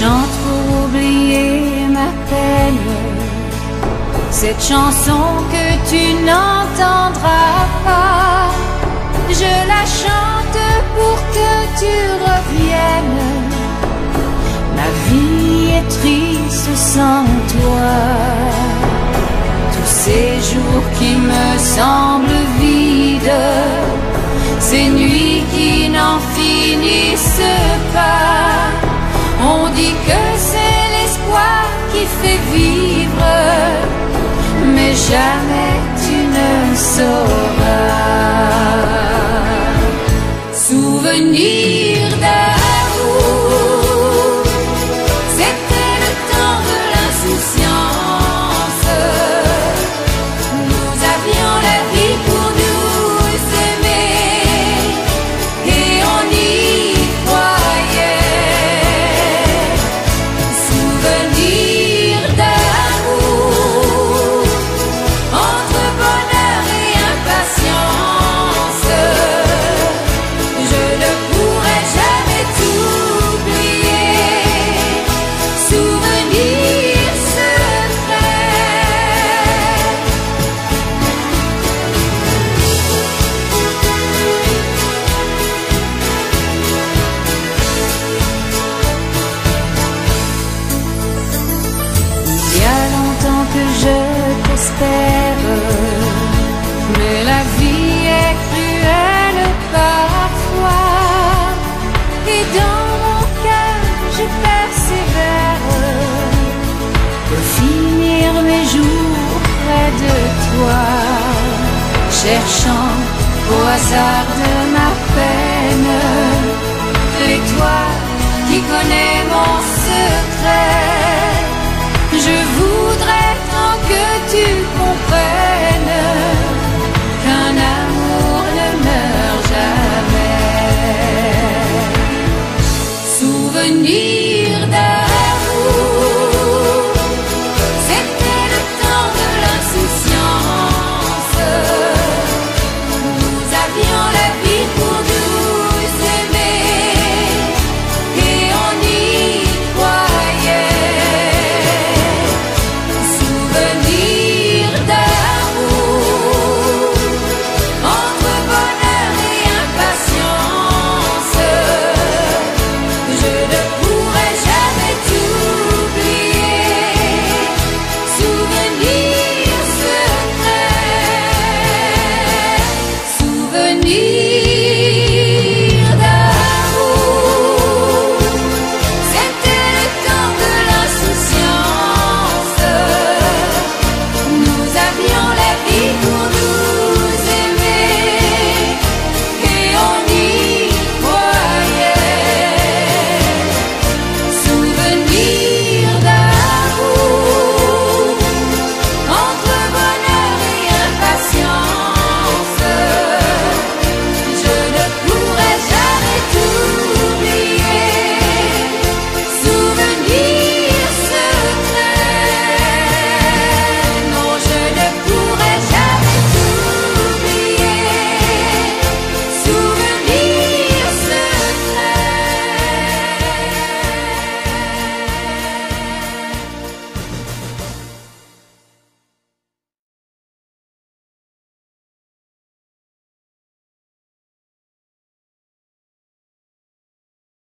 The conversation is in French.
chante pour oublier ma peine. Cette chanson que tu n'entendras pas, je la chante pour que tu reviennes. Ma vie est triste sans toi. Tous ces jours qui me semblent désir d'aller. La vie est cruelle parfois. Et dans mon cœur, je persévère. Pour finir mes jours près de toi, cherchant au hasard de ma peine. L'étoile qui connaît mon